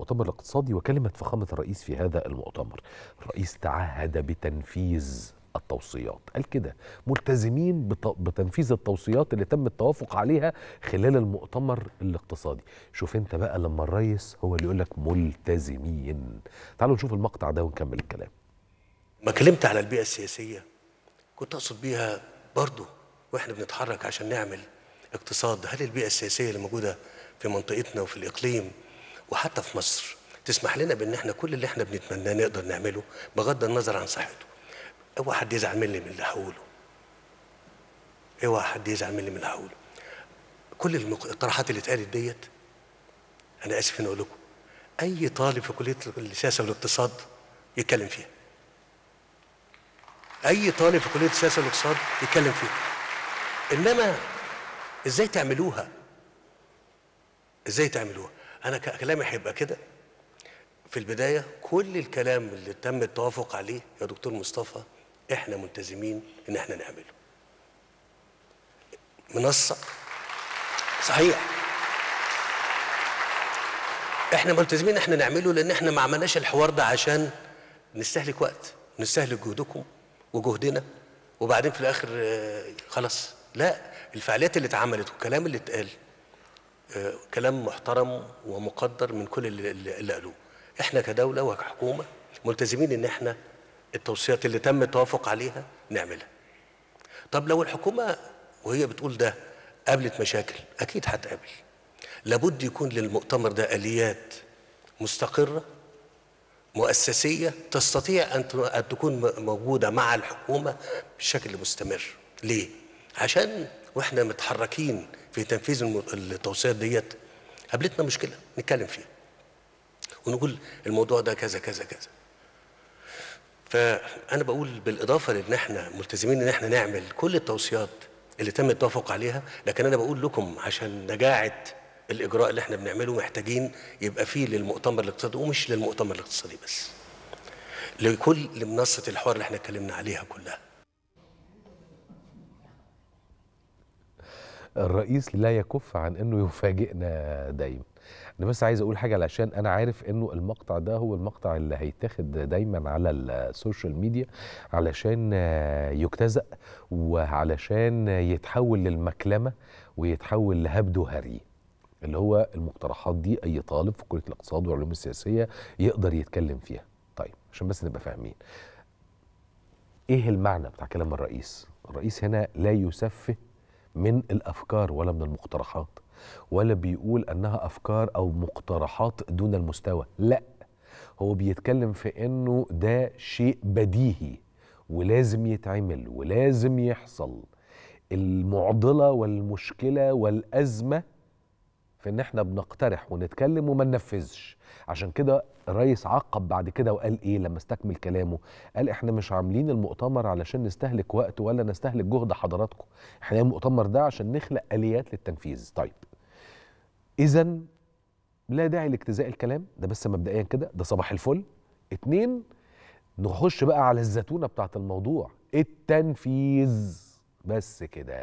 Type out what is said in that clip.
المؤتمر الاقتصادي وكلمة فخامة الرئيس في هذا المؤتمر. الرئيس تعهد بتنفيذ التوصيات. قال كده ملتزمين بت- بتنفيذ التوصيات اللي تم التوافق عليها خلال المؤتمر الاقتصادي. شوف انت بقى لما الرئيس هو اللي يقول لك ملتزمين. تعالوا نشوف المقطع ده ونكمل الكلام. ما كلمت على البيئة السياسية كنت أقصد بيها برضو وإحنا بنتحرك عشان نعمل اقتصاد. هل البيئة السياسية اللي موجودة في منطقتنا وفي الإقليم وحتى في مصر. تسمح لنا بأن إحنا كل اللي إحنا بنتمناه نقدر نعمله بغض النظر عن صحته. اوعى حد يزعل مني من اللي هقوله. اوعى حد يزعل مني من اللي هقوله. كل المقترحات اللي اتقالت ديت أنا آسف إني أقول لكم أي طالب في كلية السياسة والاقتصاد يتكلم فيها. أي طالب في كلية السياسة والاقتصاد يتكلم فيها. إنما إزاي تعملوها؟ إزاي تعملوها؟ أنا كلامي هيبقى كده. في البداية كل الكلام اللي تم التوافق عليه يا دكتور مصطفى إحنا ملتزمين إن إحنا نعمله. منصة. صحيح. إحنا ملتزمين إحنا نعمله لأن إحنا ما عملناش الحوار ده عشان نستهلك وقت نستهلك جهدكم وجهدنا وبعدين في الآخر آه، خلاص. لا الفعاليات اللي اتعملت والكلام اللي اتقال كلام محترم ومقدر من كل اللي, اللي قالوه. إحنا كدولة وكحكومة ملتزمين إن إحنا التوصيات اللي تم التوافق عليها نعملها. طب لو الحكومة وهي بتقول ده قابلت مشاكل أكيد هتقابل. لابد يكون للمؤتمر ده آليات مستقرة مؤسسية تستطيع أن تكون موجودة مع الحكومة بشكل مستمر. ليه؟ عشان وإحنا متحركين في تنفيذ التوصيات ديت قابلتنا مشكلة نتكلم فيها ونقول الموضوع ده كذا كذا كذا. فأنا بقول بالإضافة لإن إحنا ملتزمين إن إحنا نعمل كل التوصيات اللي تم التوافق عليها لكن أنا بقول لكم عشان نجاعة الإجراء اللي إحنا بنعمله محتاجين يبقى فيه للمؤتمر الاقتصادي ومش للمؤتمر الاقتصادي بس. لكل لمنصه الحوار اللي إحنا اتكلمنا عليها كلها. الرئيس لا يكف عن إنه يفاجئنا دايما. أنا بس عايز أقول حاجة علشان أنا عارف إنه المقطع ده هو المقطع اللي هيتاخد دايما على السوشيال ميديا علشان يجتزأ وعلشان يتحول للمكلمة ويتحول لهبد وهري اللي هو المقترحات دي أي طالب في كلية الاقتصاد والعلوم السياسية يقدر يتكلم فيها. طيب عشان بس نبقى فاهمين. إيه المعنى بتاع كلام الرئيس؟ الرئيس هنا لا يسفه من الأفكار ولا من المقترحات ولا بيقول أنها أفكار أو مقترحات دون المستوى لأ هو بيتكلم في إنه ده شيء بديهي ولازم يتعمل ولازم يحصل. المعضلة والمشكلة والأزمة في إن إحنا بنقترح ونتكلم وما ننفذش. عشان كده الرئيس عقب بعد كده وقال إيه لما استكمل كلامه؟ قال إحنا مش عاملين المؤتمر علشان نستهلك وقت ولا نستهلك جهد حضراتكم. إحنا المؤتمر ده عشان نخلق آليات للتنفيذ. طيب. اذا لا داعي لاجتزاء الكلام ده بس مبدئيا كده ده صباح الفل. اتنين نخش بقى على الزتونة بتاعت الموضوع التنفيذ. بس كده.